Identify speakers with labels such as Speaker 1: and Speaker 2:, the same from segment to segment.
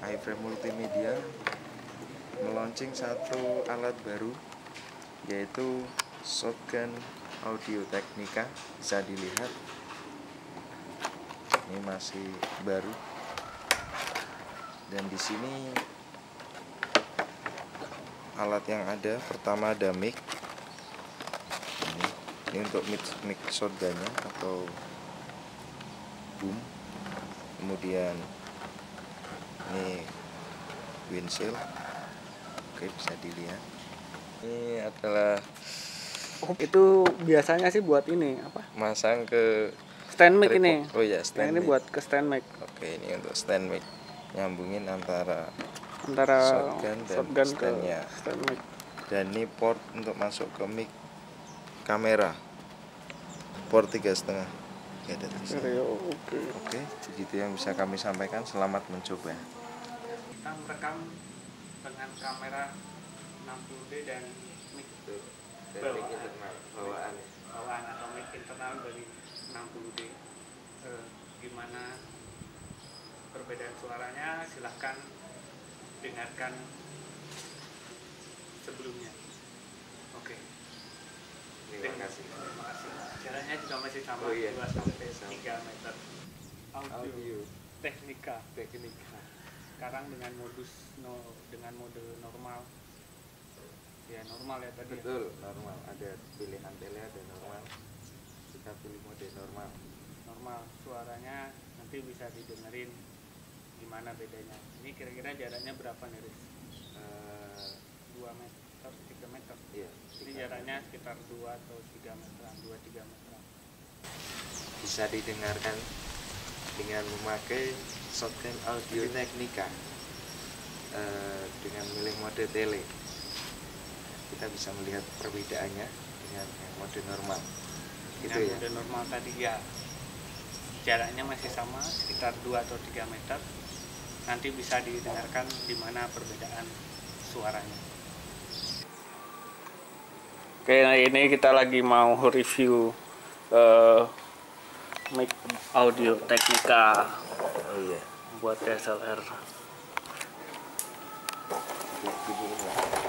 Speaker 1: iFrame Multimedia meluncing satu alat baru yaitu shotgun audio Technica. Bisa dilihat ini masih baru. Dan di sini alat yang ada pertama ada mic. Ini, ini untuk mic, mic shotgunnya atau boom. Kemudian ini windshield oke bisa dilihat ini adalah
Speaker 2: Oh, itu biasanya sih buat ini apa?
Speaker 1: masang ke
Speaker 2: Stand mic ini.
Speaker 1: oh ya
Speaker 2: Yang
Speaker 1: stand
Speaker 2: ini
Speaker 1: mic.
Speaker 2: buat ke stand mic
Speaker 1: oke ini untuk stand mic nyambungin antara
Speaker 2: antara
Speaker 1: Shotgun dan
Speaker 2: shotgun ke
Speaker 1: stand-nya.
Speaker 2: stand mic.
Speaker 1: dan ini port untuk masuk ke mic kamera port tiga setengah ya
Speaker 2: oke.
Speaker 1: oke begitu yang bisa kami sampaikan selamat mencoba
Speaker 2: Kita merekam dengan kamera 60D dan mic bawaan,
Speaker 1: bawaan
Speaker 2: bawaan atau mic internal dari 60D. Eh, gimana perbedaan suaranya? Silahkan dengarkan sebelumnya. Oke.
Speaker 1: terima kasih
Speaker 2: Terima kasih. Jaraknya juga masih sama
Speaker 1: Oh iya.
Speaker 2: 2 sampai
Speaker 1: Sama.
Speaker 2: 3 meter. Audio,
Speaker 1: audio
Speaker 2: teknika.
Speaker 1: teknika
Speaker 2: Sekarang dengan modus no dengan mode normal. Ya normal ya tadi. ya.
Speaker 1: betul normal ada pilihan tele ada normal kita pilih mode normal
Speaker 2: Normal. Suaranya nanti bisa didengerin gimana bedanya. Ini kira-kira jaraknya berapa nih, Riz?
Speaker 1: Eh,
Speaker 2: 2 meter, 3 meter.
Speaker 1: iya
Speaker 2: Jadi jaraknya sekitar 2 atau 3 meteran, 2-3 meteran.
Speaker 1: bisa didengarkan dengan memakai shotgun audio Technica Eh, dengan milih mode tele. Kita bisa melihat perbedaannya dengan mode normal. Gitu
Speaker 2: Dengan
Speaker 1: ya.
Speaker 2: mode normal tadi ya. Jaraknya masih sama sekitar 2 atau 3 meter. Nanti bisa didengarkan di mana perbedaan suaranya. Oke nah ini kita lagi mau review eh, mic audio Technica
Speaker 1: oh iya.
Speaker 2: buat DSLR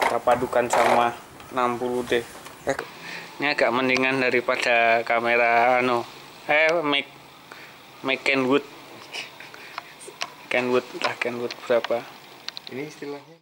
Speaker 2: kita padukan sama 60D eh, ini agak mendingan daripada kamera anu. Eh mic mic Kenwood. Kenwood lah Kenwood berapa?
Speaker 1: Ini istilahnya